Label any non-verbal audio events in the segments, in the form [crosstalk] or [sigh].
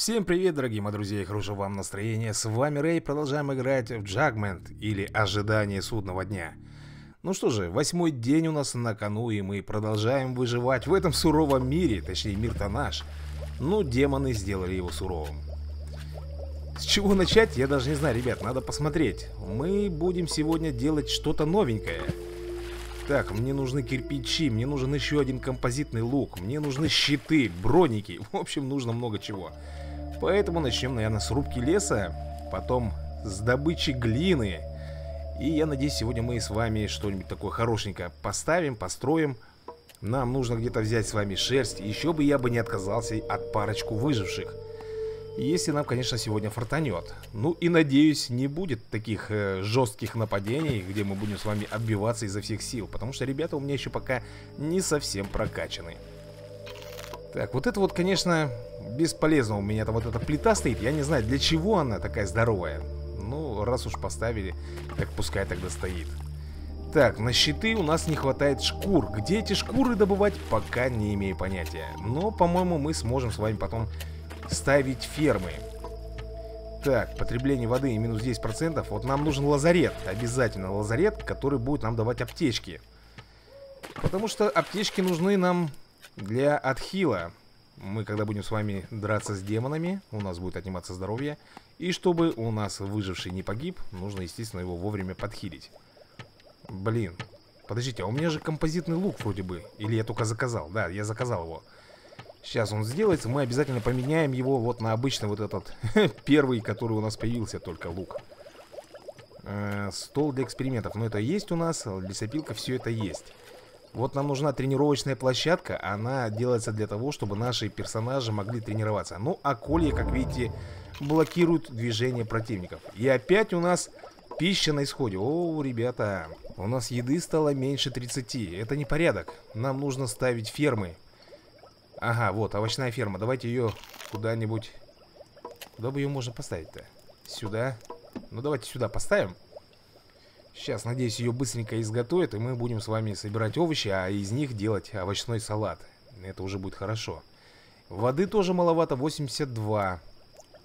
Всем привет, дорогие мои друзья, и хорошего вам настроения. С вами Рэй, продолжаем играть в Джагмент, или Ожидание судного дня. Ну что же, восьмой день у нас на кону, и мы продолжаем выживать в этом суровом мире, точнее мир-то наш. Ну, демоны сделали его суровым. С чего начать, я даже не знаю, ребят, надо посмотреть. Мы будем сегодня делать что-то новенькое. Так, мне нужны кирпичи, мне нужен еще один композитный лук, мне нужны щиты, броники, [laughs] в общем, нужно много чего. Поэтому начнем, наверное, с рубки леса, потом с добычи глины. И я надеюсь, сегодня мы с вами что-нибудь такое хорошенькое поставим, построим. Нам нужно где-то взять с вами шерсть. Еще бы я бы не отказался от парочку выживших. Если нам, конечно, сегодня фартанет. Ну и надеюсь, не будет таких э, жестких нападений, где мы будем с вами отбиваться изо всех сил. Потому что ребята у меня еще пока не совсем прокачаны. Так, вот это вот, конечно, бесполезно у меня там вот эта плита стоит. Я не знаю, для чего она такая здоровая. Ну, раз уж поставили, так пускай тогда стоит. Так, на щиты у нас не хватает шкур. Где эти шкуры добывать, пока не имею понятия. Но, по-моему, мы сможем с вами потом ставить фермы. Так, потребление воды минус 10%. Вот нам нужен лазарет. Обязательно лазарет, который будет нам давать аптечки. Потому что аптечки нужны нам для отхила мы, когда будем с вами драться с демонами, у нас будет отниматься здоровье. И чтобы у нас выживший не погиб, нужно, естественно, его вовремя подхилить. Блин. Подождите, а у меня же композитный лук вроде бы. Или я только заказал? Да, я заказал его. Сейчас он сделается, мы обязательно поменяем его вот на обычный вот этот [laughs] первый, который у нас появился только лук. Э, стол для экспериментов. Но это есть у нас, лесопилка, все это есть. Вот нам нужна тренировочная площадка, она делается для того, чтобы наши персонажи могли тренироваться. Ну, а колья, как видите, блокируют движение противников. И опять у нас пища на исходе. О, ребята, у нас еды стало меньше 30. Это не порядок. Нам нужно ставить фермы. Ага, вот, овощная ферма. Давайте ее куда-нибудь... Куда бы ее можно поставить-то? Сюда. Ну, давайте сюда поставим. Сейчас, надеюсь, ее быстренько изготовят, и мы будем с вами собирать овощи, а из них делать овощной салат. Это уже будет хорошо. Воды тоже маловато, 82.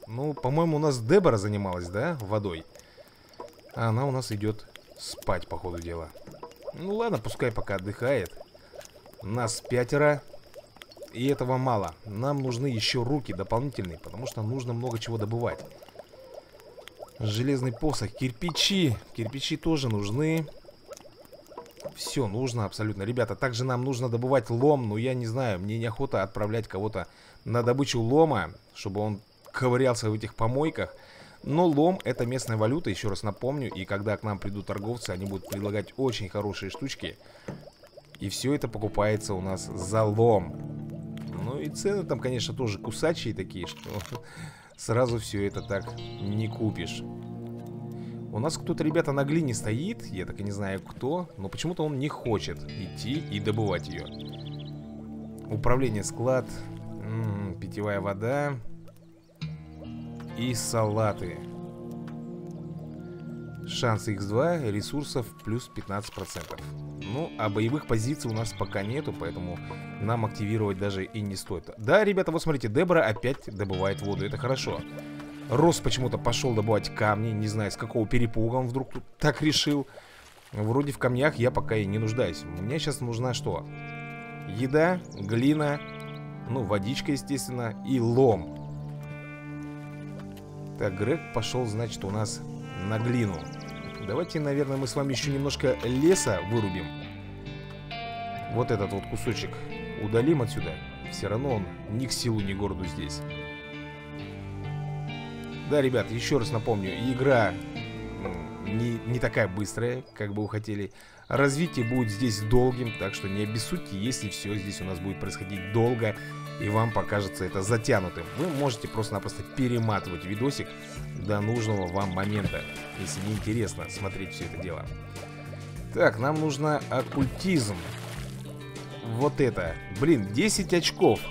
Ну, по-моему, у нас Дебора занималась, да, водой? А она у нас идет спать, по ходу дела. Ну ладно, пускай пока отдыхает. Нас пятеро. И этого мало. Нам нужны еще руки дополнительные, потому что нужно много чего добывать. Железный посох, кирпичи. Кирпичи тоже нужны. Все нужно абсолютно. Ребята, также нам нужно добывать лом Но я не знаю, мне неохота отправлять кого-то На добычу лома Чтобы он ковырялся в этих помойках. Но лом это местная валюта, еще раз напомню. И когда к нам придут торговцы, они будут предлагать очень хорошие штучки. И все это покупается у нас за лом. Ну и цены там, конечно, тоже кусачие такие, что сразу все это так не купишь. У нас кто-то, ребята, на глине стоит, я так и не знаю кто, но почему-то он не хочет идти и добывать ее. Управление склад, м -м, питьевая вода и салаты. Шанс x2 ресурсов плюс 15%. Ну, а боевых позиций у нас пока нету, поэтому нам активировать даже и не стоит. Да, ребята, вот смотрите, Дебора опять добывает воду, это хорошо. Рос почему-то пошел добывать камни, не знаю, с какого перепуга он вдруг тут так решил. Вроде в камнях я пока и не нуждаюсь. Мне сейчас нужна что? Еда, глина, ну, водичка, естественно, и лом. Так, Грег пошел, значит, у нас на глину. Давайте, наверное, мы с вами еще немножко леса вырубим. Вот этот вот кусочек удалим отсюда. Все равно он ни к силу, ни городу здесь. Да, ребят, еще раз напомню, игра не, не такая быстрая, как бы вы хотели. Развитие будет здесь долгим, так что не обессудьте, если все здесь у нас будет происходить долго и вам покажется это затянутым. Вы можете просто-напросто перематывать видосик до нужного вам момента, если не интересно смотреть все это дело. Так, нам нужно оккультизм. Вот это. Блин, 10 очков.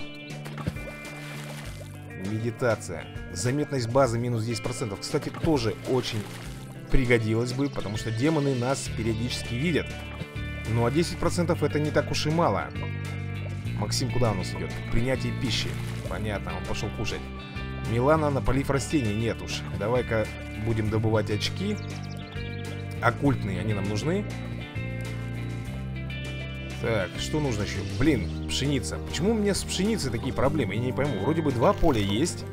Медитация. Заметность базы минус 10%. Кстати, тоже очень пригодилось бы, потому что демоны нас периодически видят. Ну а 10% это не так уж и мало. Максим куда у нас идет? Принятие пищи. Понятно, он пошел кушать. Милана на полив растений нет уж. Давай-ка будем добывать очки. Оккультные, они нам нужны. Так, что нужно еще? Блин, пшеница. Почему у меня с пшеницей такие проблемы? Я не пойму. Вроде бы два поля есть,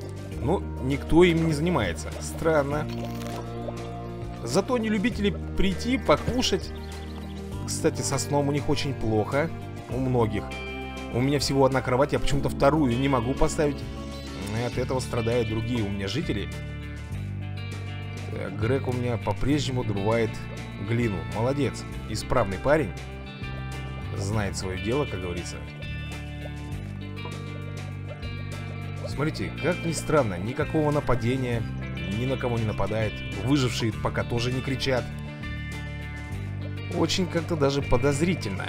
но никто им не занимается. Странно. Зато не любители прийти, покушать. Кстати, со сном у них очень плохо. У многих. У меня всего одна кровать, я почему-то вторую не могу поставить. От этого страдают другие у меня жители. Так, Грег у меня по-прежнему добывает глину. Молодец. Исправный парень. Знает свое дело, как говорится. Смотрите, как ни странно, никакого нападения, ни на кого не нападает. Выжившие пока тоже не кричат. Очень как-то даже подозрительно.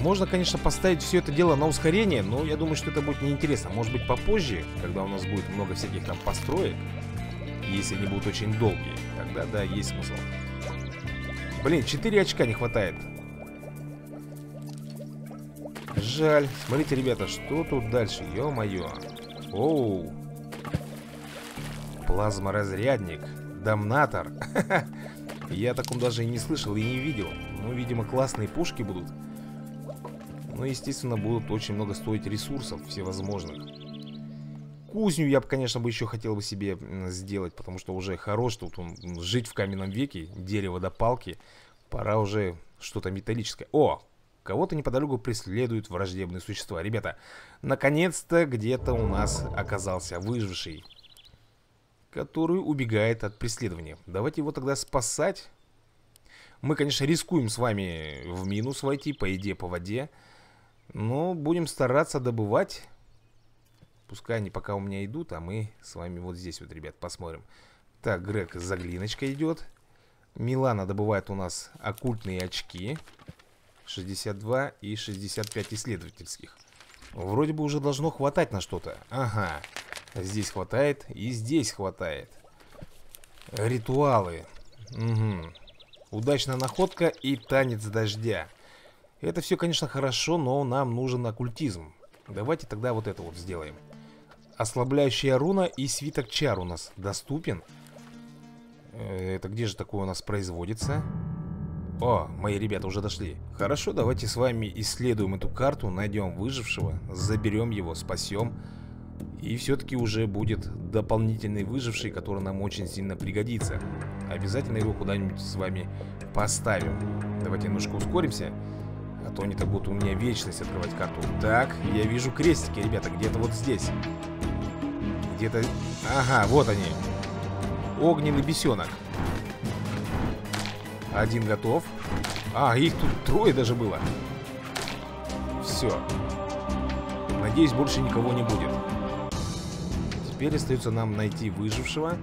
Можно, конечно, поставить все это дело на ускорение, но я думаю, что это будет неинтересно. Может быть, попозже, когда у нас будет много всяких там построек, если они будут очень долгие, тогда, да, есть смысл. Блин, 4 очка не хватает. Жаль. Смотрите, ребята, что тут дальше? Ё-моё. Оу. Плазморазрядник. Домнатор. [laughs] Я о таком даже и не слышал и не видел. Ну, видимо, классные пушки будут. Ну, естественно, будут очень много стоить ресурсов всевозможных. Кузню я бы, конечно, бы еще хотел бы себе сделать, потому что уже хорош тут он, жить в каменном веке, дерево до палки. Пора уже что-то металлическое. О, кого-то неподалеку преследуют враждебные существа. Ребята, наконец-то где-то у нас оказался выживший, который убегает от преследования. Давайте его тогда спасать. Мы, конечно, рискуем с вами в минус войти, по еде, по воде. Но будем стараться добывать. Пускай они пока у меня идут, а мы с вами вот здесь вот, ребят, посмотрим. Так, Грег за глиночкой идет. Милана добывает у нас оккультные очки. 62 и 65 исследовательских. Вроде бы уже должно хватать на что-то. Ага. Здесь хватает и здесь хватает. Ритуалы. Угу. Удачная находка и танец дождя. Это все, конечно, хорошо, но нам нужен оккультизм. Давайте тогда вот это вот сделаем. Ослабляющая руна и свиток чар у нас доступен. Э, это где же такое у нас производится? О, мои ребята уже дошли. Хорошо, давайте с вами исследуем эту карту, найдем выжившего, заберем его, спасем. И все-таки уже будет дополнительный выживший, который нам очень сильно пригодится. Обязательно его куда-нибудь с вами поставим. Давайте немножко ускоримся то они так будут у меня вечность открывать карту. Так, я вижу крестики, ребята, где-то вот здесь. Где-то... Ага, вот они. Огненный бесенок. Один готов. А, их тут трое даже было. Все. Надеюсь, больше никого не будет. Теперь остается нам найти выжившего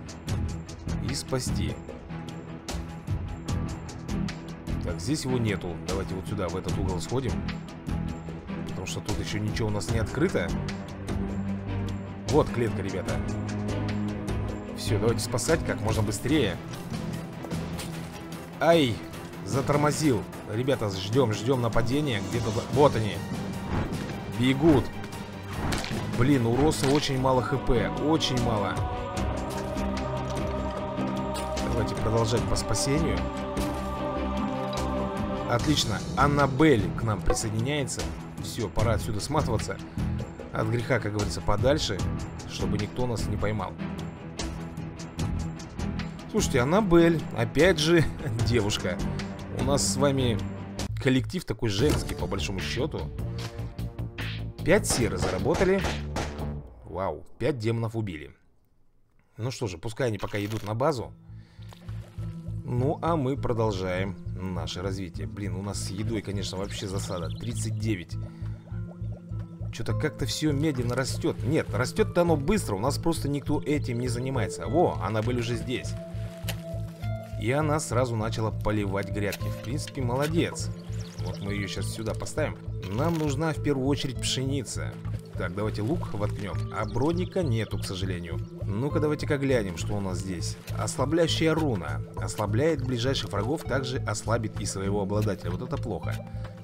и спасти. Так, здесь его нету. Давайте вот сюда, в этот угол сходим. Потому что тут еще ничего у нас не открыто. Вот клетка, ребята. Все, давайте спасать как можно быстрее. Ай, затормозил. Ребята, ждем, ждем нападения. Где-то... Вот они. Бегут. Блин, у Роса очень мало хп. Очень мало. Давайте продолжать по спасению. Отлично. Аннабель к нам присоединяется. Все, пора отсюда сматываться. От греха, как говорится, подальше, чтобы никто нас не поймал. Слушайте, Аннабель, опять же, [laughs] девушка. У нас с вами коллектив такой женский, по большому счету. 5 серы заработали. Вау, 5 демонов убили. Ну что же, пускай они пока идут на базу. Ну, а мы продолжаем наше развитие. Блин, у нас с едой, конечно, вообще засада. 39. Что-то как-то все медленно растет. Нет, растет-то оно быстро. У нас просто никто этим не занимается. Во, она были уже здесь. И она сразу начала поливать грядки. В принципе, молодец. Вот мы ее сейчас сюда поставим. Нам нужна в первую очередь пшеница. Так, давайте лук воткнем. А броника нету, к сожалению. Ну-ка, давайте-ка глянем, что у нас здесь. Ослабляющая руна. Ослабляет ближайших врагов, также ослабит и своего обладателя. Вот это плохо.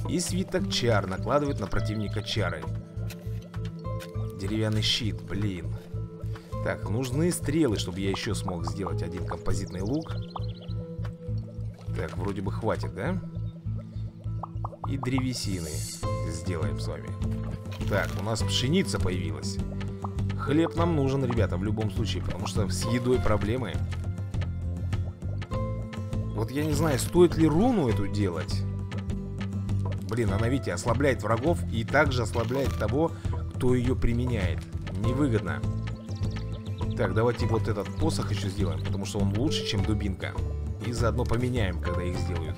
И свиток чар накладывает на противника чары. Деревянный щит, блин. Так, нужны стрелы, чтобы я еще смог сделать один композитный лук. Так, вроде бы хватит, да? И древесины сделаем с вами. Так, у нас пшеница появилась. Хлеб нам нужен, ребята, в любом случае, потому что с едой проблемы. Вот я не знаю, стоит ли руну эту делать. Блин, она, видите, ослабляет врагов и также ослабляет того, кто ее применяет. Невыгодно. Так, давайте вот этот посох еще сделаем, потому что он лучше, чем дубинка. И заодно поменяем, когда их сделают.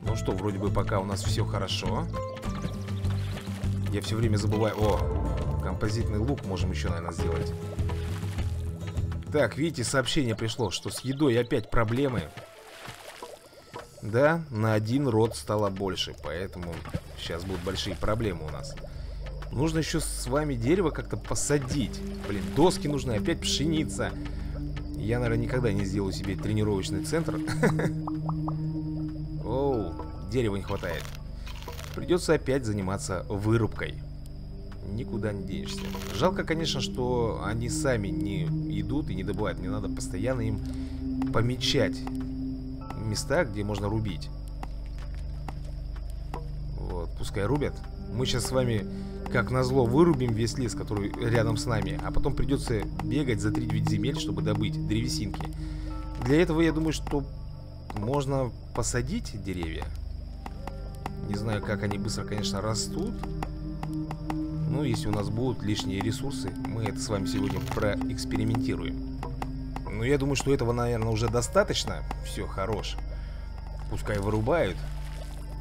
Ну что, вроде бы пока у нас все хорошо. Я все время забываю... О, композитный лук можем еще, наверное, сделать. Так, видите, сообщение пришло, что с едой опять проблемы. Да, на один род стало больше, поэтому сейчас будут большие проблемы у нас. Нужно еще с вами дерево как-то посадить. Блин, доски нужны, опять пшеница. Я, наверное, никогда не сделаю себе тренировочный центр. [laughs] Оу, дерева не хватает. Придется опять заниматься вырубкой. Никуда не денешься. Жалко, конечно, что они сами не идут и не добывают. Мне надо постоянно им помечать места, где можно рубить. Вот, пускай рубят. Мы сейчас с вами, как назло, вырубим весь лес, который рядом с нами. А потом придется бегать за 3 земель, чтобы добыть древесинки. Для этого, я думаю, что можно посадить деревья. Не знаю, как они быстро, конечно, растут. Ну, если у нас будут лишние ресурсы, мы это с вами сегодня проэкспериментируем. Ну, я думаю, что этого, наверное, уже достаточно. Все, хорош. Пускай вырубают.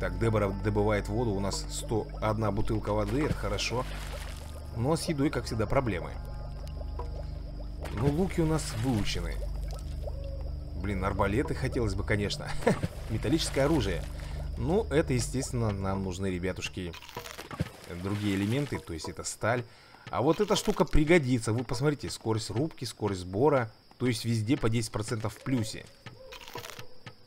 Так, Дебора добывает воду. У нас 101 бутылка воды, это хорошо. Но с едой, как всегда, проблемы. Ну, луки у нас выучены. Блин, арбалеты хотелось бы, конечно. [laughs] Металлическое оружие. Ну, это, естественно, нам нужны, ребятушки, другие элементы, то есть это сталь. А вот эта штука пригодится. Вы посмотрите, скорость рубки, скорость сбора, то есть везде по 10% в плюсе.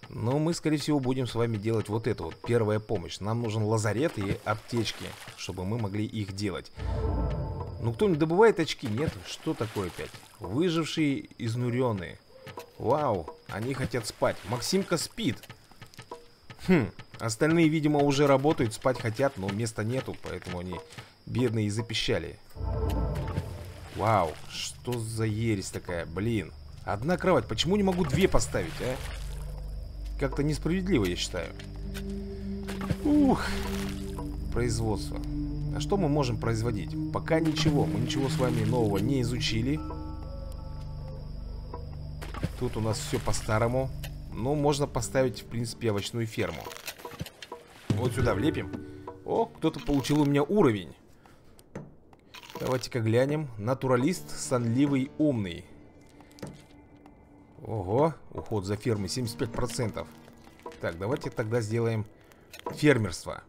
Но мы, скорее всего, будем с вами делать вот это вот, первая помощь. Нам нужен лазарет и аптечки, чтобы мы могли их делать. Ну, кто-нибудь добывает очки? Нет? Что такое опять? Выжившие изнуренные. Вау, они хотят спать. Максимка спит. Хм, остальные, видимо, уже работают, спать хотят, но места нету, поэтому они бедные и запищали. Вау, что за ересь такая, блин. Одна кровать, почему не могу две поставить, а? Как-то несправедливо, я считаю. Ух, производство. А что мы можем производить? Пока ничего, мы ничего с вами нового не изучили. Тут у нас все по-старому. Ну, можно поставить, в принципе, овощную ферму. Вот сюда влепим. О, кто-то получил у меня уровень. Давайте-ка глянем. Натуралист, сонливый, умный. Ого, уход за фермой 75%. Так, давайте тогда сделаем фермерство.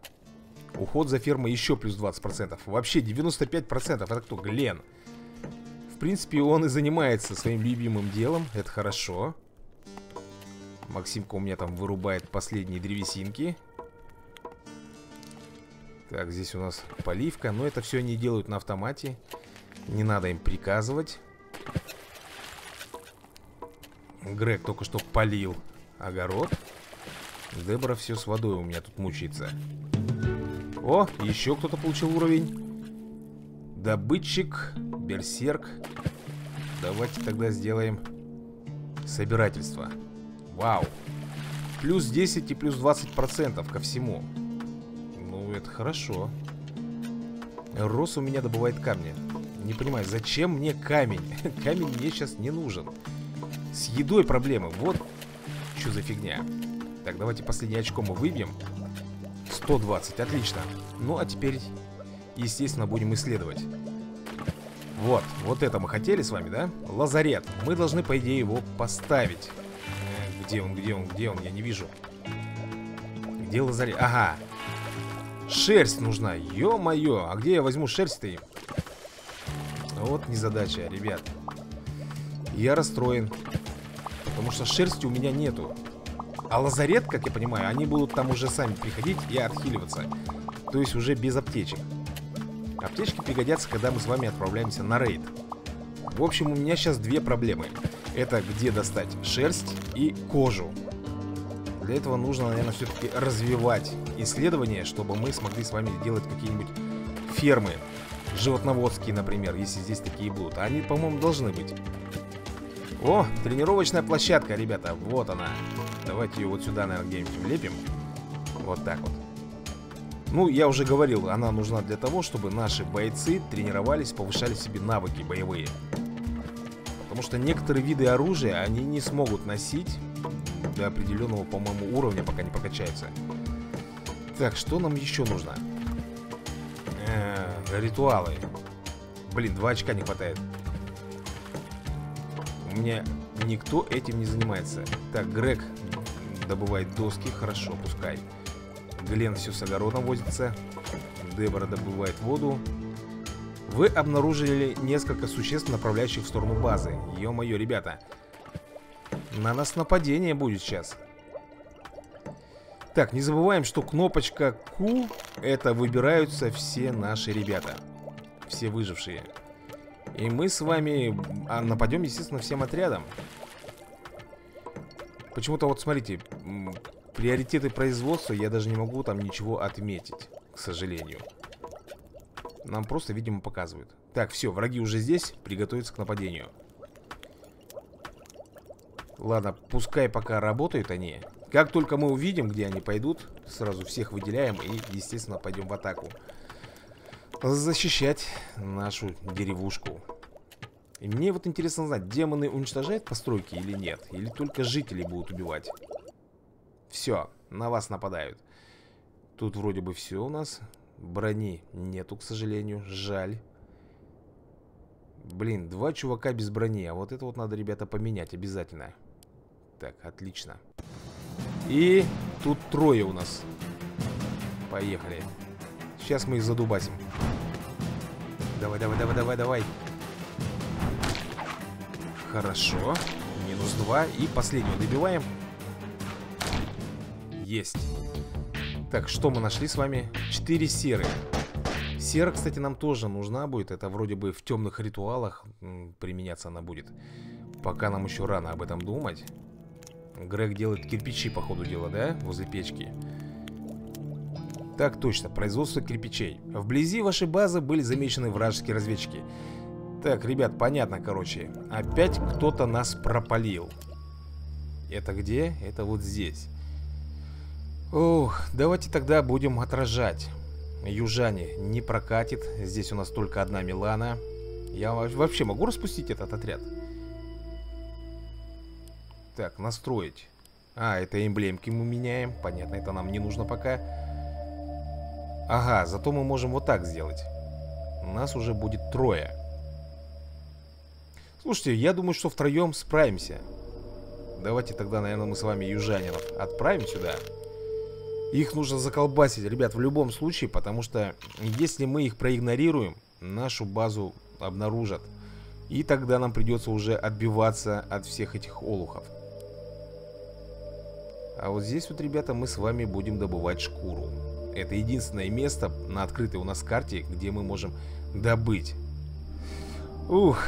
Уход за фермой еще плюс 20%. Вообще 95%. Это кто? Глен. В принципе, он и занимается своим любимым делом. Это хорошо. Максимка у меня там вырубает последние древесинки. Так, здесь у нас поливка. Но это все они делают на автомате. Не надо им приказывать. Грег только что полил огород. Дебора все с водой у меня тут мучается. О, еще кто-то получил уровень. Добытчик, берсерк. Давайте тогда сделаем собирательство. Вау. Плюс 10 и плюс 20% ко всему. Ну, это хорошо. Рос у меня добывает камни. Не понимаю, зачем мне камень? [laughs] камень мне сейчас не нужен. С едой проблемы. Вот что за фигня. Так, давайте последнее очко мы выбьем. 120, отлично. Ну, а теперь, естественно, будем исследовать. Вот, вот это мы хотели с вами, да? Лазарет. Мы должны, по идее, его поставить. Где он, где он, где он? Я не вижу. Где лазарет? Ага. Шерсть нужна. Ё-моё. А где я возьму шерсть-то им? Вот незадача, ребят. Я расстроен. Потому что шерсти у меня нету. А лазарет, как я понимаю, они будут там уже сами приходить и отхиливаться. То есть уже без аптечек. Аптечки пригодятся, когда мы с вами отправляемся на рейд. В общем, у меня сейчас две проблемы. Это где достать шерсть и кожу. Для этого нужно, наверное, все-таки развивать исследования, чтобы мы смогли с вами делать какие-нибудь фермы. Животноводские, например, если здесь такие будут. Они, по-моему, должны быть. О, тренировочная площадка, ребята, вот она. Давайте ее вот сюда, наверное, где-нибудь влепим. Вот так вот. Ну, я уже говорил, она нужна для того, чтобы наши бойцы тренировались, повышали себе навыки боевые. Потому что некоторые виды оружия они не смогут носить до определенного, по-моему, уровня, пока не покачаются. Так, что нам еще нужно? -э, ритуалы. Блин, два очка не хватает. У меня никто этим не занимается. Так, Грег добывает доски, хорошо, пускай. Глен все с огородом возится. Дебора добывает воду. Вы обнаружили несколько существ, направляющих в сторону базы. Ё-моё, ребята. На нас нападение будет сейчас. Так, не забываем, что кнопочка Q Это выбираются все наши ребята. Все выжившие. И мы с вами а, нападем, естественно, всем отрядом. Почему-то вот смотрите, приоритеты производства я даже не могу там ничего отметить, к сожалению. Нам просто, видимо, показывают. Так, все, враги уже здесь, приготовиться к нападению. Ладно, пускай пока работают они. Как только мы увидим, где они пойдут, сразу всех выделяем и, естественно, пойдем в атаку. Защищать нашу деревушку. И мне вот интересно знать, демоны уничтожают постройки или нет? Или только жители будут убивать? Все, на вас нападают. Тут вроде бы все у нас. Брони нету, к сожалению. Жаль. Блин, два чувака без брони. А вот это вот надо, ребята, поменять обязательно. Так, отлично. И тут трое у нас. Поехали. Сейчас мы их задубасим. Давай, давай, давай, давай, давай. Хорошо. Минус два. И последнюю добиваем. Есть. Так, что мы нашли с вами? Четыре серы. Сера, кстати, нам тоже нужна будет. Это вроде бы в темных ритуалах применяться она будет. Пока нам еще рано об этом думать. Грег делает кирпичи, по ходу дела, да? Возле печки. Так точно, производство кирпичей. Вблизи вашей базы были замечены вражеские разведчики. Так, ребят, понятно, короче. Опять кто-то нас пропалил. Это где? Это вот здесь. Ох, давайте тогда будем отражать. Южане не прокатит. Здесь у нас только одна Милана. Я вообще могу распустить этот отряд? Так, настроить. А, это эмблемки мы меняем. Понятно, это нам не нужно пока. Ага, зато мы можем вот так сделать. Нас уже будет трое. Слушайте, я думаю, что втроем справимся. Давайте тогда, наверное, мы с вами южанинов отправим сюда. Их нужно заколбасить, ребят, в любом случае, потому что если мы их проигнорируем, нашу базу обнаружат. И тогда нам придется уже отбиваться от всех этих олухов. А вот здесь вот, ребята, мы с вами будем добывать шкуру. Это единственное место на открытой у нас карте, где мы можем добыть. Ух,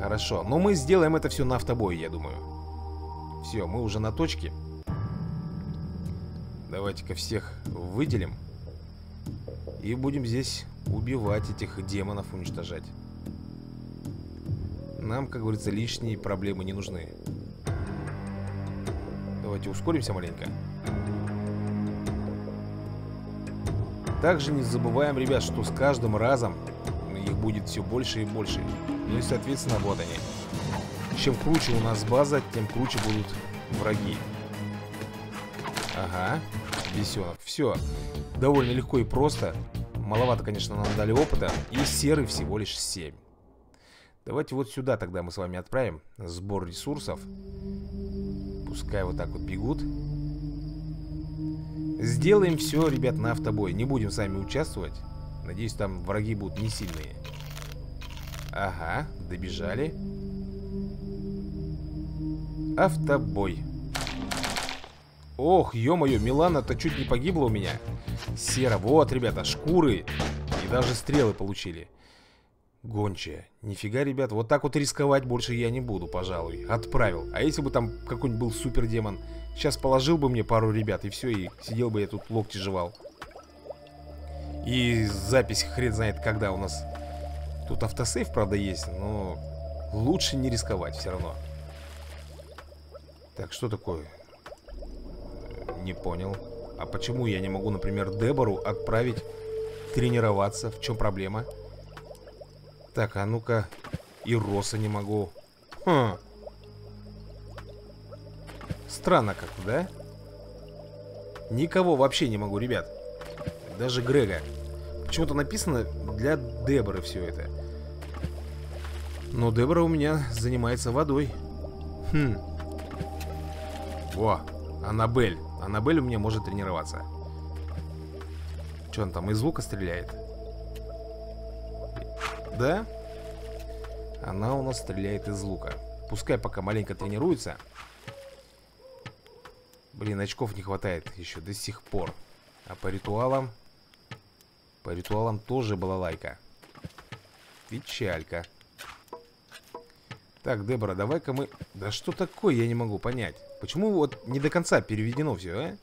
Хорошо, но мы сделаем это все на автобое, я думаю. Все, мы уже на точке. Давайте-ка всех выделим. И будем здесь убивать этих демонов, уничтожать. Нам, как говорится, лишние проблемы не нужны. Давайте ускоримся маленько Также не забываем, ребят, что с каждым разом их будет все больше и больше ну и, соответственно, вот они. Чем круче у нас база, тем круче будут враги. Ага, бесенок. Все. Довольно легко и просто. Маловато, конечно, нам дали опыта. И серы всего лишь 7. Давайте вот сюда тогда мы с вами отправим сбор ресурсов. Пускай вот так вот бегут. Сделаем все, ребят, на автобой. Не будем сами участвовать. Надеюсь, там враги будут не сильные. Ага, добежали. Автобой. Ох, ё-моё, Милана-то чуть не погибла у меня. Сера, вот, ребята, шкуры. Даже стрелы получили. Гончая. Нифига, ребят, вот так вот рисковать больше я не буду, пожалуй. Отправил. А если бы там какой-нибудь был супер демон? Сейчас положил бы мне пару ребят, и все, и сидел бы я тут локти жевал. И запись хрен знает когда у нас. Тут автосейв, правда, есть, но лучше не рисковать все равно. Так, что такое? Не понял. А почему я не могу, например, Дебору отправить тренироваться? В чем проблема? Так, а ну-ка. И Роса не могу. Хм. Странно как-то, да? Никого вообще не могу, ребят. Даже Грега. Почему-то написано для Деборы все это. Но Дебора у меня занимается водой. Хм. О, Аннабель. Аннабель у меня может тренироваться. Что он там, из лука стреляет? Да? Она у нас стреляет из лука. Пускай пока маленько тренируется. Блин, очков не хватает еще до сих пор. А по ритуалам... По ритуалам тоже была лайка. Печалька. Так, Дебора, давай-ка мы... Да что такое, я не могу понять. Почему вот не до конца переведено все, а?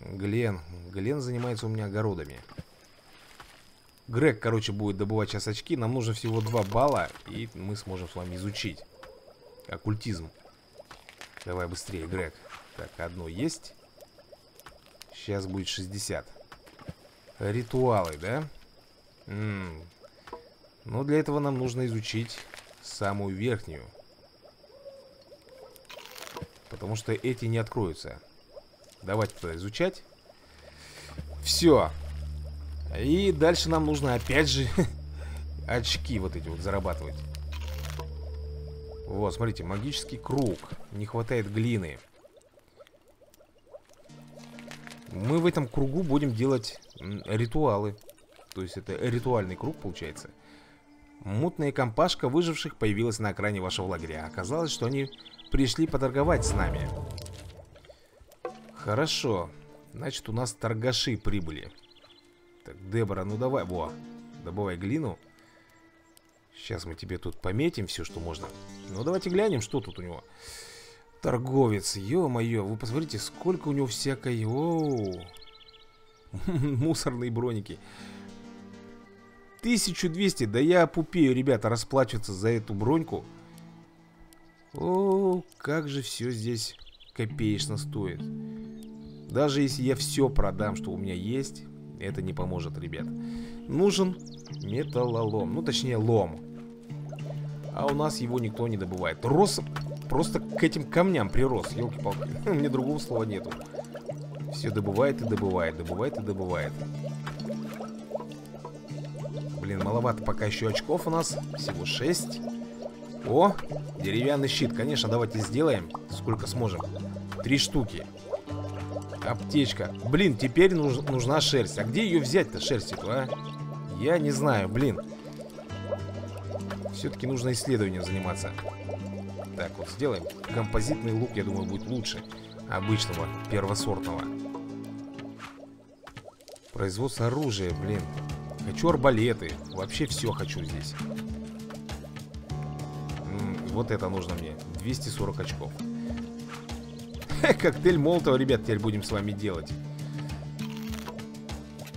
Глен. Глен занимается у меня огородами. Грег, короче, будет добывать сейчас очки. Нам нужно всего 2 балла, и мы сможем с вами изучить оккультизм. Давай быстрее, Грег. Так, одно есть. Сейчас будет 60. Ритуалы, да? М -м. Но для этого нам нужно изучить самую верхнюю. Потому что эти не откроются. Давайте туда изучать. Все. И дальше нам нужно опять же [laughs] очки вот эти вот зарабатывать. Вот, смотрите, магический круг. Не хватает глины. Мы в этом кругу будем делать ритуалы. То есть это ритуальный круг получается. Мутная компашка выживших появилась на экране вашего лагеря. Оказалось, что они пришли поторговать с нами. Хорошо. Значит, у нас торгаши прибыли. Так, Дебора, ну давай, во, добывай глину. Сейчас мы тебе тут пометим все, что можно. Ну, давайте глянем, что тут у него. Торговец, ё-моё, вы посмотрите, сколько у него всякой... Оу. [laughs] Мусорные броники. 1200, да я пупею, ребята, расплачиваться за эту броньку. О, как же все здесь копеечно стоит. Даже если я все продам, что у меня есть, это не поможет, ребят. Нужен металлолом. Ну, точнее, лом. А у нас его никто не добывает. Рос просто к этим камням прирос. Елки-палки. [laughs] Мне другого слова нету. Все добывает и добывает, добывает и добывает. Блин, маловато пока еще очков у нас. Всего 6. О, деревянный щит. Конечно, давайте сделаем. Сколько сможем. Три штуки. Аптечка. Блин, теперь нуж нужна шерсть. А где ее взять-то, шерсть эту, а? Я не знаю, блин. Все-таки нужно исследованием заниматься. Так, вот сделаем. Композитный лук, я думаю, будет лучше обычного, первосортного. Производство оружия, блин. Хочу арбалеты. Вообще все хочу здесь. М -м, вот это нужно мне. 240 очков. [laughs] Коктейль Молотова, ребят, теперь будем с вами делать.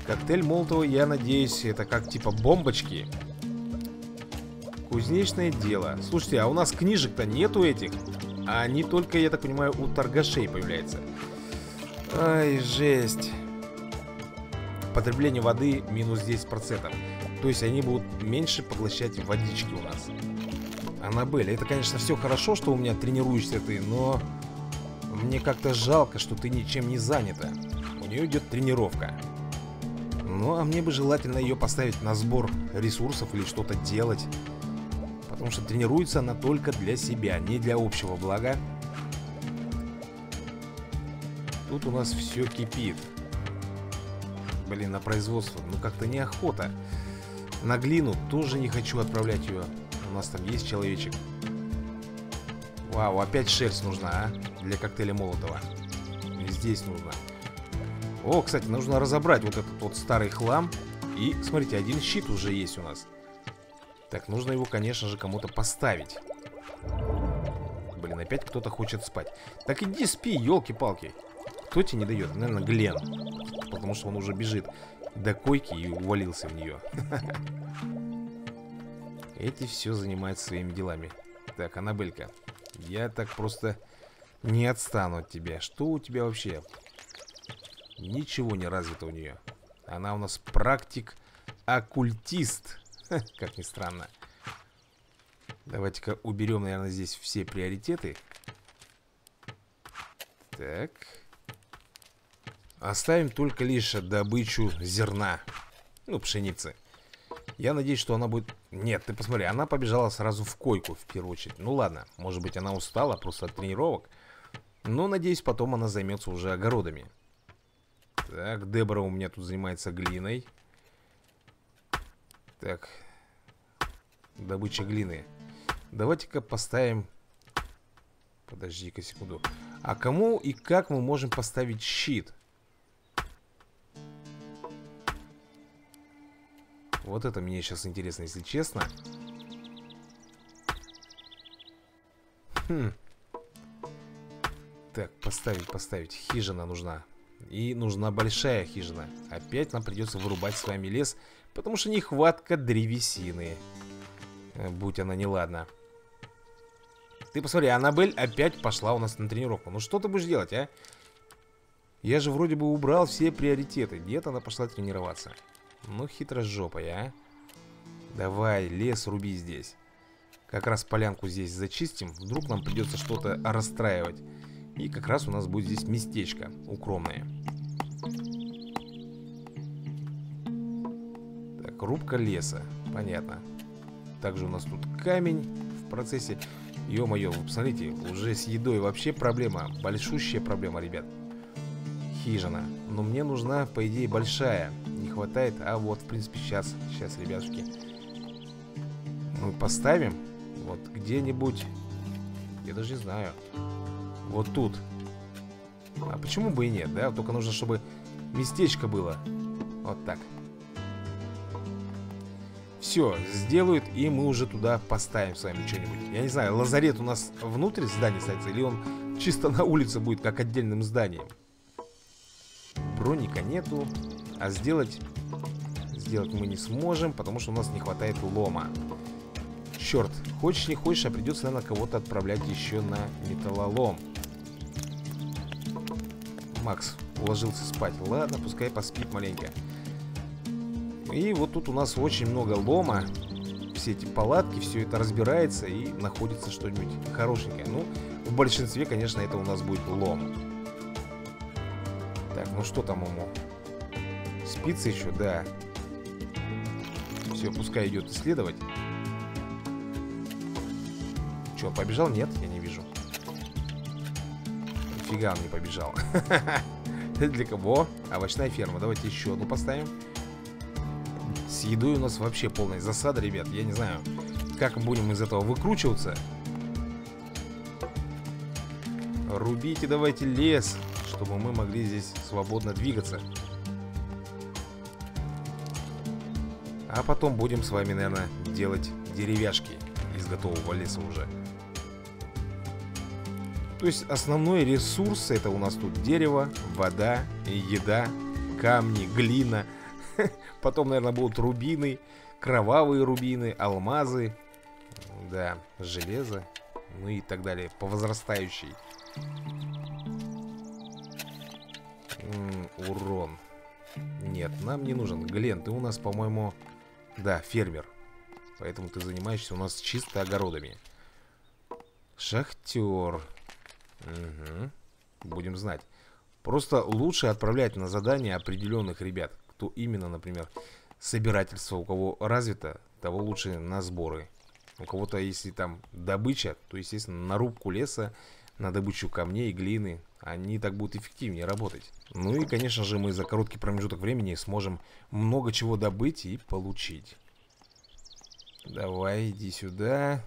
Коктейль Молотова, я надеюсь, это как типа бомбочки. Кузнечное дело. Слушайте, а у нас книжек-то нету этих. А они только, я так понимаю, у торгашей появляются. Ай, жесть. Потребление воды минус 10%. То есть они будут меньше поглощать водички у нас. Аннабель, это, конечно, все хорошо, что у меня тренируешься ты, но... Мне как-то жалко, что ты ничем не занята. У нее идет тренировка. Ну, а мне бы желательно ее поставить на сбор ресурсов или что-то делать. Потому что тренируется она только для себя, не для общего блага. Тут у нас все кипит. Блин, на производство, ну как-то неохота. На глину тоже не хочу отправлять ее. У нас там есть человечек. Вау, опять шерсть нужна, а? Для коктейля Молотова. Здесь нужно. О, кстати, нужно разобрать вот этот вот старый хлам. И, смотрите, один щит уже есть у нас. Так, нужно его, конечно же, кому-то поставить. Блин, опять кто-то хочет спать. Так иди спи, елки-палки. Кто тебе не дает? Наверное, Глен. Потому что он уже бежит до койки и увалился в нее. [laughs] Эти все занимаются своими делами. Так, Аннабелька, я так просто не отстану от тебя. Что у тебя вообще? Ничего не развито у нее. Она у нас практик-оккультист. [laughs] Как ни странно. Давайте-ка уберем, наверное, здесь все приоритеты. Так. Оставим только лишь добычу зерна. Ну, пшеницы. Я надеюсь, что она будет... Нет, ты посмотри, она побежала сразу в койку в первую очередь. Ну ладно, может быть она устала просто от тренировок. Но, надеюсь, потом она займется уже огородами. Так, Дебора у меня тут занимается глиной. Так. Добыча глины. Давайте-ка поставим... Подожди-ка секунду. А кому и как мы можем поставить щит? Вот это мне сейчас интересно, если честно. Хм. Так, поставить, поставить. Хижина нужна. И нужна большая хижина. Опять нам придется вырубать с вами лес, потому что нехватка древесины. Э, будь она неладна. Ты посмотри, Аннабель опять пошла у нас на тренировку. Ну что ты будешь делать, а? Я же вроде бы убрал все приоритеты. Где-то она пошла тренироваться. Ну, хитрожопая, а. Давай, лес руби здесь. Как раз полянку здесь зачистим. Вдруг нам придется что-то расстраивать. И как раз у нас будет здесь местечко укромное. Так, рубка леса. Понятно. Также у нас тут камень в процессе. Ё-моё, вы посмотрите, уже с едой вообще проблема. Большущая проблема, ребят. Хижина. Но мне нужна, по идее, большая хватает. А вот, в принципе, сейчас, сейчас, ребятушки, мы поставим вот где-нибудь, я даже не знаю, вот тут. А почему бы и нет, да? Только нужно, чтобы местечко было. Вот так. Все, сделают, и мы уже туда поставим с вами что-нибудь. Я не знаю, лазарет у нас внутрь здания ставится, или он чисто на улице будет, как отдельным зданием. Броника нету. А сделать... Сделать мы не сможем, потому что у нас не хватает лома. Черт, хочешь не хочешь, а придется, наверное, кого-то отправлять еще на металлолом. Макс уложился спать. Ладно, пускай поспит маленько. И вот тут у нас очень много лома. Все эти палатки, все это разбирается и находится что-нибудь хорошенькое. Ну, в большинстве, конечно, это у нас будет лом. Так, ну что там ему? Спицы еще, да. Все, пускай идет исследовать. Че, побежал? Нет, я не вижу. Фига он не побежал. [laughs] Для кого? Овощная ферма. Давайте еще одну поставим. С едой у нас вообще полная засада, ребят. Я не знаю, как мы будем из этого выкручиваться. Рубите давайте лес, чтобы мы могли здесь свободно двигаться. А потом будем с вами, наверное, делать деревяшки из готового леса уже. То есть основной ресурс это у нас тут дерево, вода, еда, камни, глина. [laughs] Потом, наверное, будут рубины, кровавые рубины, алмазы, да, железо, ну и так далее, по возрастающей. М -м, урон. Нет, нам не нужен. Глен, ты у нас, по-моему, да, фермер. Поэтому ты занимаешься у нас чисто огородами. Шахтер. Угу. Будем знать. Просто лучше отправлять на задание определенных ребят. Кто именно, например, собирательство у кого развито, того лучше на сборы. У кого-то, если там добыча, то, естественно, на рубку леса, на добычу камней, глины. Они так будут эффективнее работать. Ну и, конечно же, мы за короткий промежуток времени сможем много чего добыть и получить. Давай, иди сюда.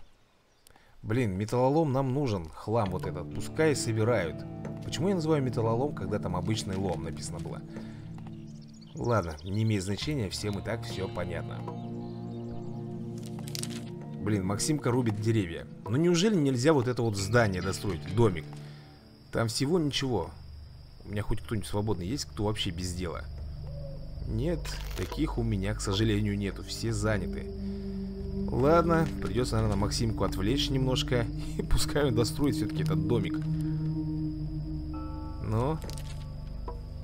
Блин, металлолом нам нужен. Хлам вот этот. Пускай собирают. Почему я называю металлолом, когда там обычный лом написано было? Ладно, не имеет значения, всем и так все понятно. Блин, Максимка рубит деревья. Но неужели нельзя вот это вот здание достроить, домик? Там всего ничего. У меня хоть кто-нибудь свободный есть, кто вообще без дела? Нет, таких у меня, к сожалению, нету. Все заняты. Ладно, придется, наверное, Максимку отвлечь немножко. [laughs] И пускай он достроит все-таки этот домик. Но...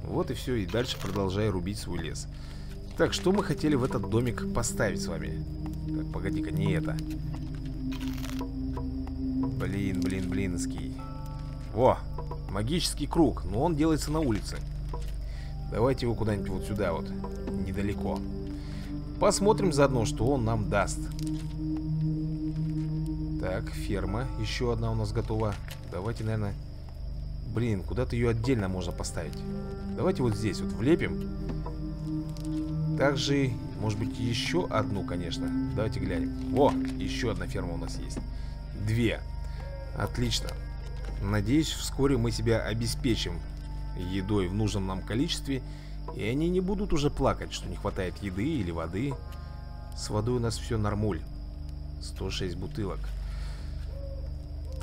Вот и все, и дальше продолжаю рубить свой лес. Так, что мы хотели в этот домик поставить с вами? Так, погоди-ка, не это. Блин, блин, блинский. О, магический круг, но он делается на улице. Давайте его куда-нибудь вот сюда вот, недалеко. Посмотрим заодно, что он нам даст. Так, ферма. Еще одна у нас готова. Давайте, наверное... Блин, куда-то ее отдельно можно поставить. Давайте вот здесь вот влепим. Также, может быть, еще одну, конечно. Давайте глянем. О, еще одна ферма у нас есть. Две. Отлично. Надеюсь, вскоре мы себя обеспечим едой в нужном нам количестве, и они не будут уже плакать, что не хватает еды или воды. С водой у нас все нормуль. 106 бутылок.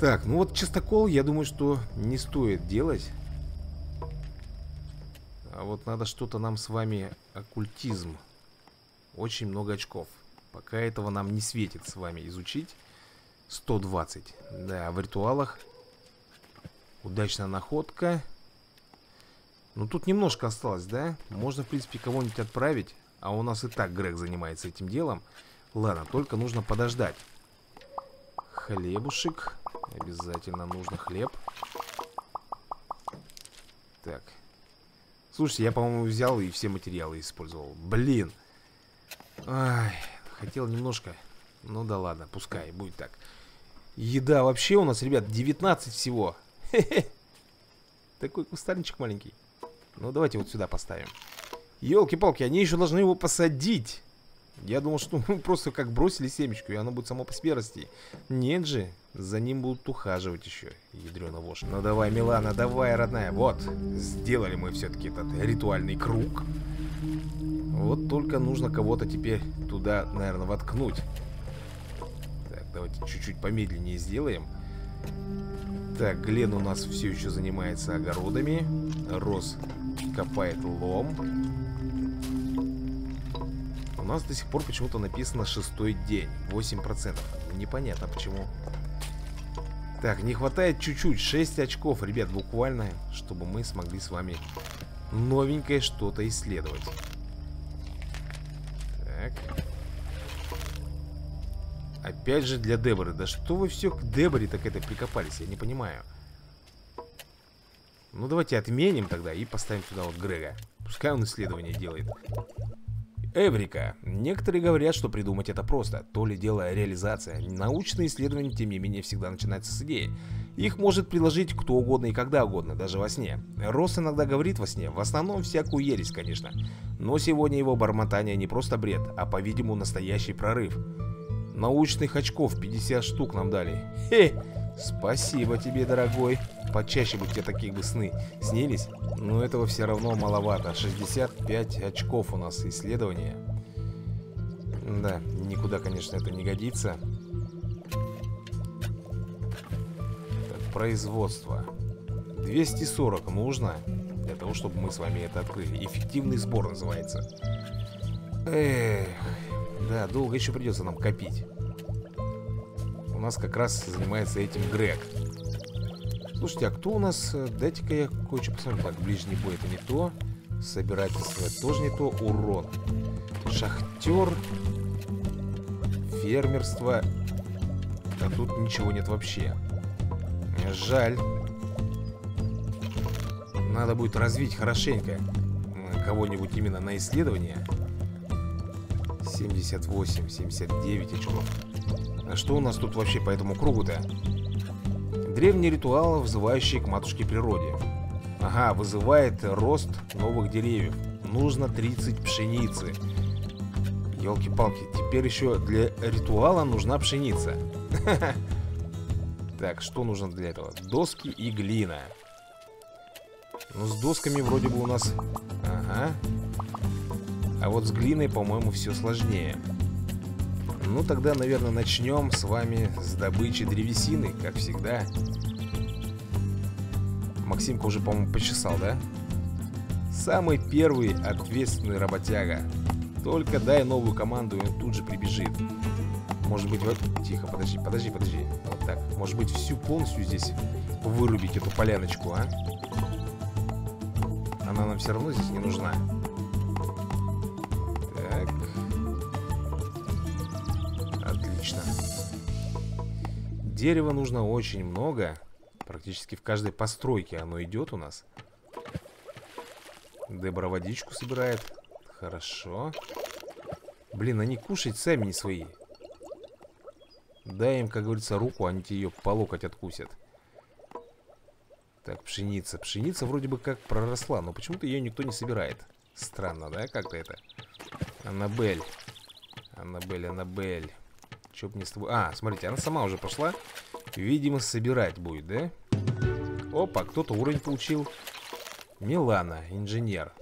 Так, ну вот частокол, я думаю, что не стоит делать. А вот надо что-то нам с вами оккультизм. Очень много очков. Пока этого нам не светит с вами изучить. 120. Да, в ритуалах удачная находка. Ну тут немножко осталось, да? Можно, в принципе, кого-нибудь отправить. А у нас и так Грег занимается этим делом. Ладно, только нужно подождать. Хлебушек. Обязательно нужно хлеб. Так. Слушайте, я, по-моему, взял и все материалы использовал. Блин. Ай, хотел немножко. Ну да ладно, пускай, будет так. Еда вообще у нас, ребят, 19 всего. [laughs] Хе-хе. Такой кустарничек маленький. Ну, давайте вот сюда поставим. Елки-палки, они еще должны его посадить. Я думал, что мы [laughs] просто как бросили семечку, и оно будет само по себе расти. Нет же, за ним будут ухаживать еще, ядрена вошь. Ну давай, Милана, давай, родная. Вот, сделали мы все-таки этот ритуальный круг. Вот только нужно кого-то теперь туда, наверное, воткнуть. Так, давайте чуть-чуть помедленнее сделаем. Так, Глен у нас все еще занимается огородами. Рос копает лом. У нас до сих пор почему-то написано шестой день, 8%. Непонятно почему. Так, не хватает чуть-чуть, 6 очков, ребят, буквально, чтобы мы смогли с вами новенькое что-то исследовать. Так. Опять же для Деборы. Да что вы все к Деборе так это прикопались, я не понимаю. Ну давайте отменим тогда и поставим сюда вот Грега. Пускай он исследование делает. Эврика. Некоторые говорят, что придумать это просто. То ли дело реализация. Научные исследования, тем не менее, всегда начинаются с идеи. Их может приложить кто угодно и когда угодно, даже во сне. Росс иногда говорит во сне, в основном всякую ересь, конечно. Но сегодня его бормотание не просто бред, а, по-видимому, настоящий прорыв. Научных очков 50 штук нам дали. Хе! Спасибо тебе, дорогой. Почаще бы тебе такие бы сны снились. Но этого все равно маловато. 65 очков у нас исследования. Да, никуда, конечно, это не годится. Так, производство. 240 нужно для того, чтобы мы с вами это открыли. Эффективный сбор называется. Эх, да, долго еще придется нам копить нас как раз занимается этим Грег. Слушайте, а кто у нас... Э, дайте-ка я кое-что посмотрю. Так, ближний бой это не то. Собирательство тоже не то. Урон. Шахтер. Фермерство. А тут ничего нет вообще. Жаль. Надо будет развить хорошенько кого-нибудь именно на исследование. 78, 79 очков. Что у нас тут вообще по этому кругу-то? Древний ритуал, вызывающий к матушке природе. Ага, вызывает рост новых деревьев. Нужно 30 пшеницы. Елки-палки, теперь еще для ритуала нужна пшеница. [laughs] Так, что нужно для этого? Доски и глина. Ну, с досками вроде бы у нас... Ага. А вот с глиной, по-моему, все сложнее. Ну, тогда, наверное, начнем с вами с добычи древесины, как всегда. Максимка уже, по-моему, почесал, да? Самый первый ответственный работяга. Только дай новую команду, и он тут же прибежит. Может быть, вот... Тихо, подожди, подожди, подожди. Вот так. Может быть, всю полностью здесь вырубить эту поляночку, а? Она нам все равно здесь не нужна. Дерева нужно очень много. Практически в каждой постройке оно идет у нас. Дебра водичку собирает. Хорошо. Блин, они кушать сами не свои. Дай им, как говорится, руку, они тебе ее по локоть откусят. Так, пшеница. Пшеница вроде бы как проросла, но почему-то ее никто не собирает. Странно, да, как-то это? Аннабель. Аннабель, Аннабель. Че б мне с тобой... А, смотрите, она сама уже пошла. Видимо, собирать будет, да? Опа, кто-то уровень получил. Милана, инженер.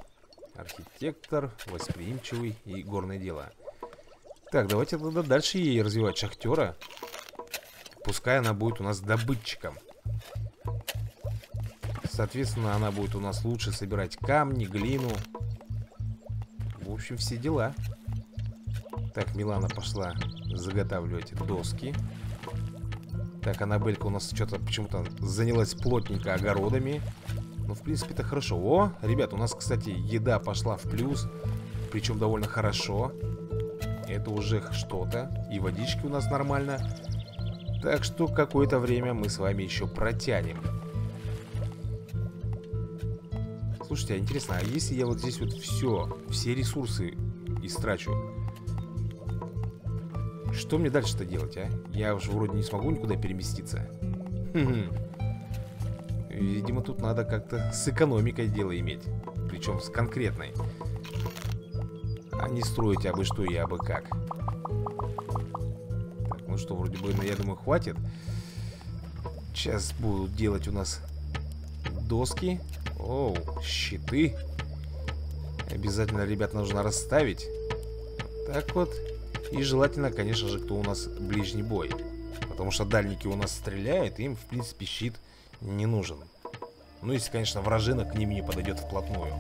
Архитектор, восприимчивый и горное дело. Так, давайте тогда дальше ей развивать шахтера. Пускай она будет у нас добытчиком. Соответственно, она будет у нас лучше собирать камни, глину. В общем, все дела. Так, Милана пошла заготавливать доски. Так, Аннабелька у нас что-то почему-то занялась плотненько огородами. Ну, в принципе, это хорошо. О, ребят, у нас, кстати, еда пошла в плюс. Причем довольно хорошо. Это уже что-то. И водички у нас нормально. Так что какое-то время мы с вами еще протянем. Слушайте, а интересно, а если я вот здесь вот все, все ресурсы истрачу, что мне дальше-то делать, а? Я уже вроде не смогу никуда переместиться. Видимо, тут надо как-то с экономикой дело иметь. Причем с конкретной. А не строить абы что и абы как. Так, ну что, вроде бы, ну, я думаю, хватит. Сейчас будут делать у нас доски. Оу, щиты. Обязательно, ребят, нужно расставить. Так вот. И желательно, конечно же, кто у нас ближний бой. Потому что дальники у нас стреляют, им, в принципе, щит не нужен. Ну, если, конечно, вражина к ним не подойдет вплотную.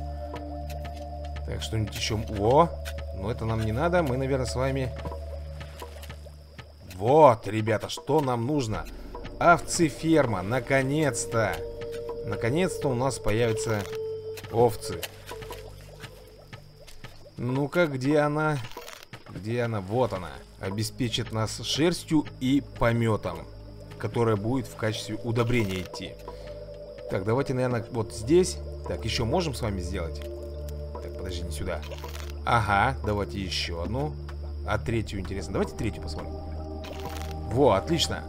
Так, что-нибудь еще... Во! Но это нам не надо. Мы, наверное, с вами... Вот, ребята, что нам нужно? Овцеферма, наконец-то! Наконец-то у нас появятся овцы. Ну-ка, где она? Где она? Вот она. Обеспечит нас шерстью и пометом, которая будет в качестве удобрения идти. Так, давайте, наверное, вот здесь. Так, еще можем с вами сделать? Так, подожди, не сюда. Ага, давайте еще одну. А третью, интересно. Давайте третью посмотрим. Во, отлично.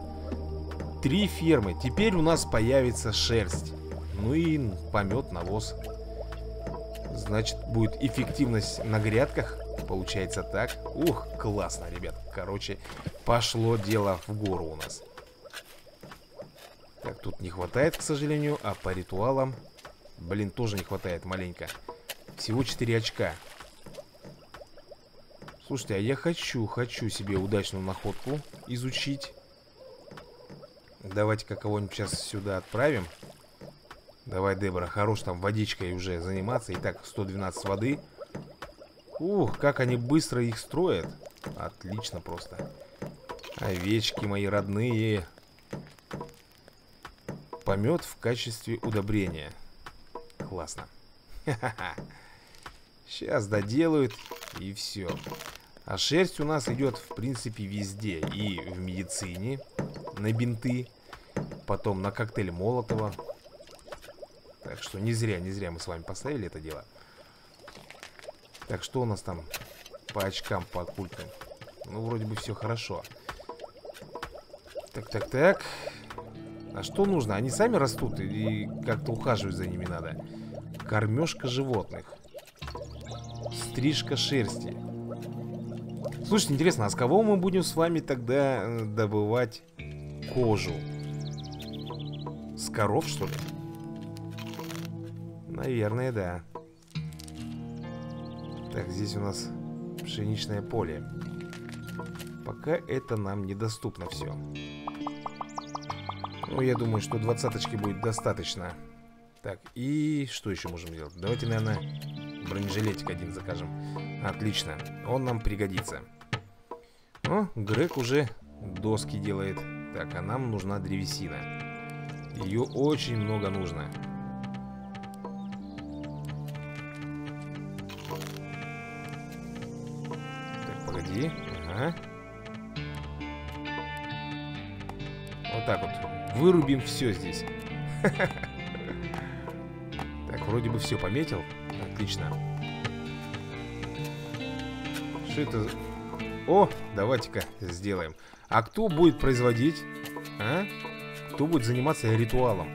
Три фермы. Теперь у нас появится шерсть. Ну и помет, навоз. Значит, будет эффективность на грядках. Получается так. Ух, классно, ребят. Короче, пошло дело в гору у нас. Так, тут не хватает, к сожалению. А по ритуалам... Блин, тоже не хватает маленько. Всего 4 очка. Слушайте, а я хочу, хочу себе удачную находку изучить. Давайте-ка кого-нибудь сейчас сюда отправим. Давай, Дебра, хорош там водичкой уже заниматься. Итак, 112 воды. Ух, как они быстро их строят. Отлично просто. Овечки мои родные. Помет в качестве удобрения. Классно. [laughs] Сейчас доделают и все. А шерсть у нас идет, в принципе, везде. И в медицине, на бинты, потом на коктейль Молотова, так что не зря, не зря мы с вами поставили это дело. Так, что у нас там по очкам, по оккультным? Ну, вроде бы все хорошо. Так, так, так. А что нужно? Они сами растут или как-то ухаживать за ними надо? Кормежка животных. Стрижка шерсти. Слушайте, интересно, а с кого мы будем с вами тогда э, добывать кожу? С коров, что ли? Наверное, да. Так, здесь у нас пшеничное поле. Пока это нам недоступно все. Ну, я думаю, что двадцаточки будет достаточно. Так, и что еще можем сделать? Давайте, наверное, бронежилетик один закажем. Отлично, он нам пригодится. О, Грег уже доски делает. Так, а нам нужна древесина. Ее очень много нужно. Погоди. Ага. Вот так вот. Вырубим все здесь. [laughs] Так, вроде бы все пометил. Отлично. Что это? О, давайте-ка сделаем. А кто будет производить? А? Кто будет заниматься ритуалом?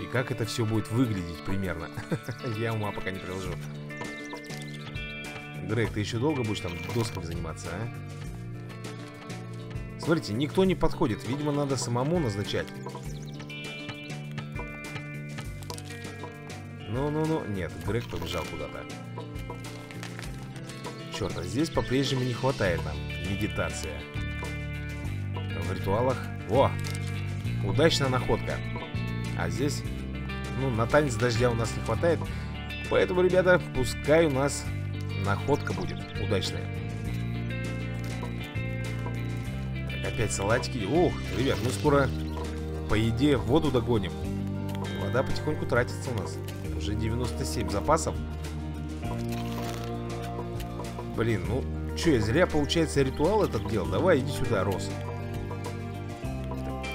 И как это все будет выглядеть примерно? [laughs] Я ума пока не приложу. Грег, ты еще долго будешь там досками заниматься, а? Смотрите, никто не подходит. Видимо, надо самому назначать. Ну-ну-ну. Нет, Грег побежал куда-то. Черт, а здесь по-прежнему не хватает нам медитация. В ритуалах... О! Удачная находка. А здесь... Ну, на танец дождя у нас не хватает. Поэтому, ребята, пускай у нас находка будет удачная. Так, опять салатики. Ух, ребят, мы скоро, по еде, воду догоним. Вода потихоньку тратится у нас. Уже 97 запасов. Блин, ну, что, я зря, получается, ритуал этот делал? Давай, иди сюда, Рос.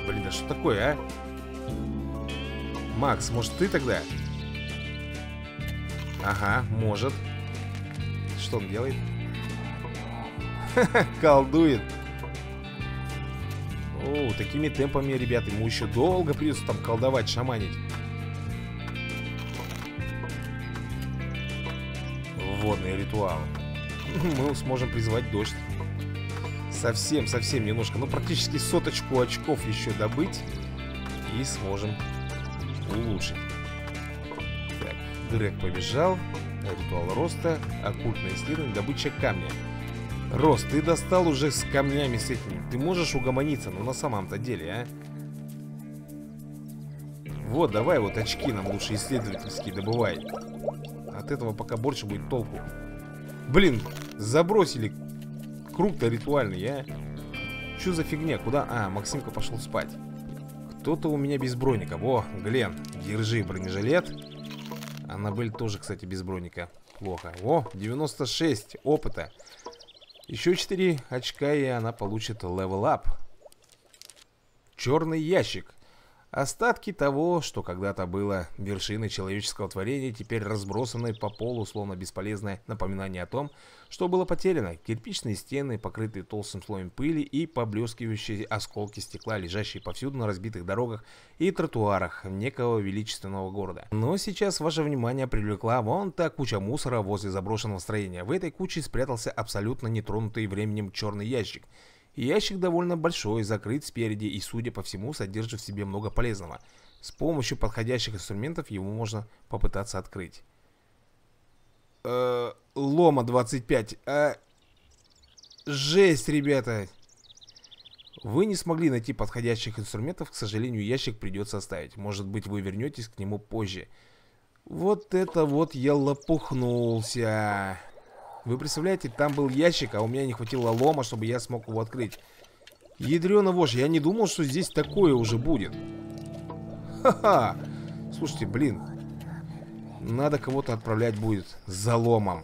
Блин, а что такое, а? Макс, может, ты тогда? Ага, может. Что он делает? [laughs] Колдует. О, такими темпами, ребята, ему еще долго придется там колдовать, шаманить. Водный ритуал. [laughs] Мы сможем призвать дождь. Совсем, совсем немножко. Ну, практически соточку очков еще добыть. И сможем улучшить. Так, Грег побежал. Ритуал роста. Оккультное исследование. Добыча камня. Рост, ты достал уже с камнями с этим. Ты можешь угомониться, но на самом-то деле, а? Вот, давай вот очки нам лучше исследовательские добывай. От этого пока больше будет толку. Блин, забросили круг-то ритуальный, а? Что за фигня? Куда? А, Максимка пошел спать. Кто-то у меня без броника. Во, Глен, держи бронежилет. Аннабель тоже, кстати, без броника. Плохо. О, 96 опыта. Еще 4 очка, и она получит level up. Черный ящик. Остатки того, что когда-то было вершиной человеческого творения, теперь разбросаны по полу, словно бесполезное напоминание о том, что было потеряно. Кирпичные стены, покрытые толстым слоем пыли и поблескивающие осколки стекла, лежащие повсюду на разбитых дорогах и тротуарах некого величественного города. Но сейчас ваше внимание привлекла вон та куча мусора возле заброшенного строения. В этой куче спрятался абсолютно нетронутый временем черный ящик – Ящик довольно большой, закрыт спереди и, судя по всему, содержит в себе много полезного. С помощью подходящих инструментов его можно попытаться открыть. Э, лома 25. А... Жесть, ребята. Вы не смогли найти подходящих инструментов, к сожалению, ящик придется оставить. Может быть, вы вернетесь к нему позже. Вот это вот я лопухнулся. Вы представляете, там был ящик, а у меня не хватило лома, чтобы я смог его открыть. Ядрёна вошь, я не думал, что здесь такое уже будет. Ха-ха! Слушайте, блин. Надо кого-то отправлять будет за ломом.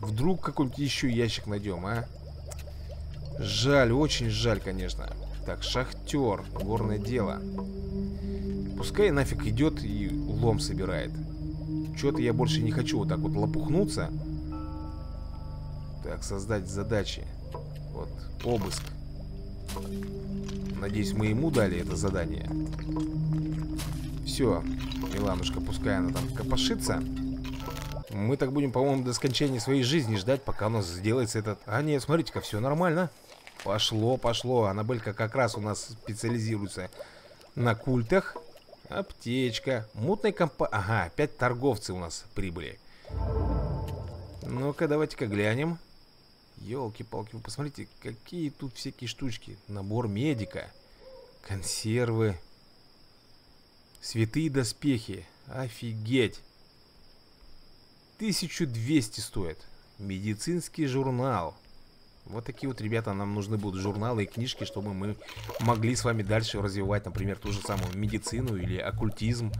Вдруг какой-нибудь еще ящик найдем, а? Жаль, очень жаль, конечно. Так, шахтер, горное дело. Пускай нафиг идет и лом собирает. Что-то я больше не хочу вот так вот лопухнуться. Так, создать задачи. Вот, обыск. Надеюсь, мы ему дали это задание. Все, Миланушка, пускай она там копошится. Мы так будем, по-моему, до скончания своей жизни ждать, пока у нас сделается этот... А нет, смотрите-ка, все нормально. Пошло, пошло. Аннабелька как раз у нас специализируется на культах. Аптечка. Мутная компа... Ага, опять торговцы у нас прибыли. Ну-ка, давайте-ка глянем. Елки-палки, вы посмотрите, какие тут всякие штучки. Набор медика, консервы, святые доспехи. Офигеть. 1200 стоит. Медицинский журнал. Вот такие вот, ребята, нам нужны будут журналы и книжки, чтобы мы могли с вами дальше развивать, например, ту же самую медицину или оккультизм.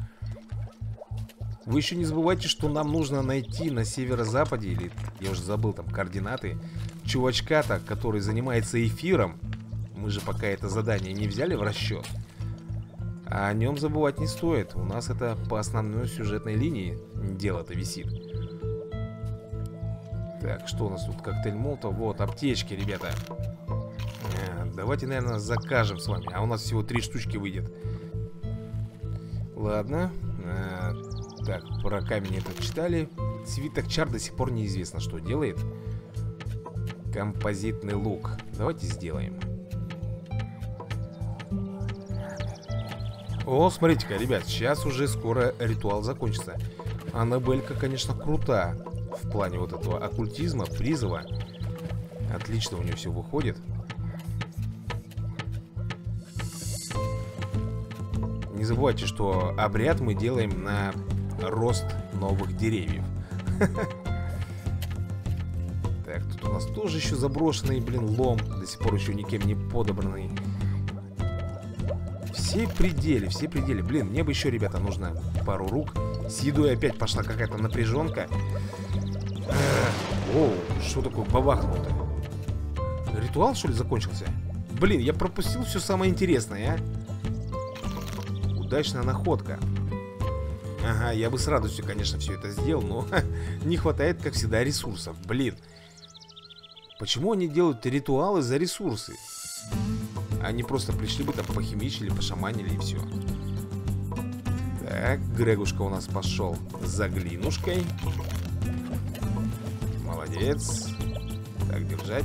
Вы еще не забывайте, что нам нужно найти на северо-западе, или я уже забыл там координаты, чувачка-то, который занимается эфиром. Мы же пока это задание не взяли в расчет. А о нем забывать не стоит. У нас это по основной сюжетной линии дело-то висит. Так, что у нас тут? Коктейль молота. Вот, аптечки, ребята. Э, давайте, наверное, закажем с вами. А у нас всего три штучки выйдет. Ладно. Э, так, про камень это читали. Свиток чар до сих пор неизвестно, что делает. Композитный лук. Давайте сделаем. О, смотрите-ка, ребят, сейчас уже скоро ритуал закончится. Аннабелька, конечно, крута в плане вот этого оккультизма, призыва. Отлично у нее все выходит. Не забывайте, что обряд мы делаем на рост новых деревьев. [laughs] Нас тоже еще заброшенный, блин, лом. До сих пор еще никем не подобранный. Все пределы, все пределы. Блин, мне бы еще, ребята, нужно пару рук. С едой опять пошла какая-то напряженка. Оу, что такое бабахнуло-то? Ритуал, что ли, закончился? Блин, я пропустил все самое интересное, а? Удачная находка. Ага, я бы с радостью, конечно, все это сделал, но [laughs] не хватает, как всегда, ресурсов. Блин. Почему они делают ритуалы за ресурсы? Они просто пришли бы там похимичили, пошаманили и все. Так, Грегушка у нас пошел за глинушкой. Молодец. Так, держать.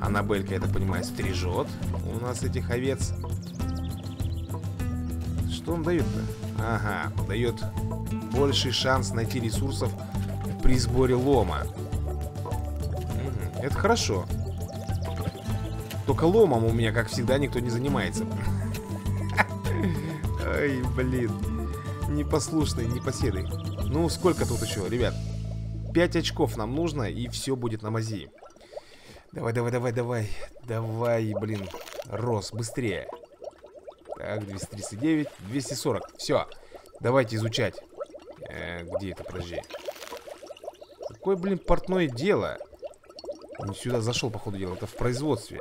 Аннабелька, я так понимаю, стрижет у нас этих овец. Что он дает-то? Ага, дает больший шанс найти ресурсов при сборе лома. Это хорошо. Только ломом у меня, как всегда, никто не занимается. [laughs] Ай, блин. Непослушный, непоседый. Ну, сколько тут еще, ребят? 5 очков нам нужно, и все будет на мази. Давай, давай, давай, давай. Давай, блин. Рос, быстрее. Так, 239, 240. Все. Давайте изучать. Э, где это, подожди. Какое, блин, портное дело. Он сюда зашел, походу дела. Это в производстве.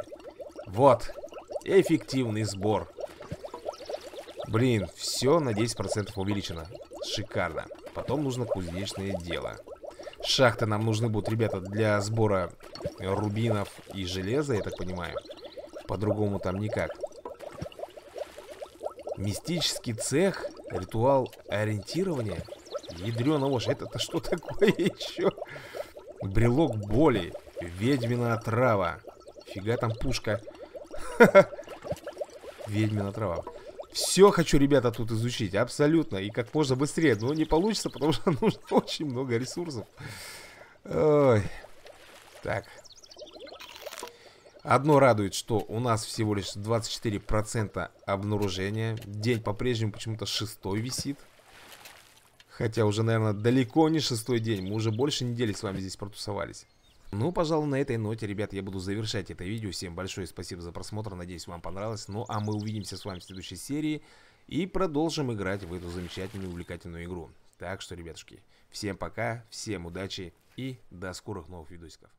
Вот. Эффективный сбор. Блин, все на 10% увеличено. Шикарно. Потом нужно кузнечное дело. Шахты нам нужны будут, ребята, для сбора рубинов и железа, я так понимаю. По-другому там никак. Мистический цех, ритуал ориентирования. Ядрёна вошь, это-то что [laughs] такое еще? Брелок боли, ведьмина трава. Фига там пушка. [laughs] Ведьмина трава. Все хочу, ребята, тут изучить, абсолютно, и как можно быстрее. Но не получится, потому что [laughs] нужно очень много ресурсов. Ой. Так. Одно радует, что у нас всего лишь 24% обнаружения. День по-прежнему почему-то шестой висит. Хотя уже, наверное, далеко не шестой день. Мы уже больше недели с вами здесь протусовались. Ну, пожалуй, на этой ноте, ребят, я буду завершать это видео. Всем большое спасибо за просмотр, надеюсь, вам понравилось. Ну, а мы увидимся с вами в следующей серии и продолжим играть в эту замечательную, увлекательную игру. Так что, ребятушки, всем пока, всем удачи и до скорых новых видосиков.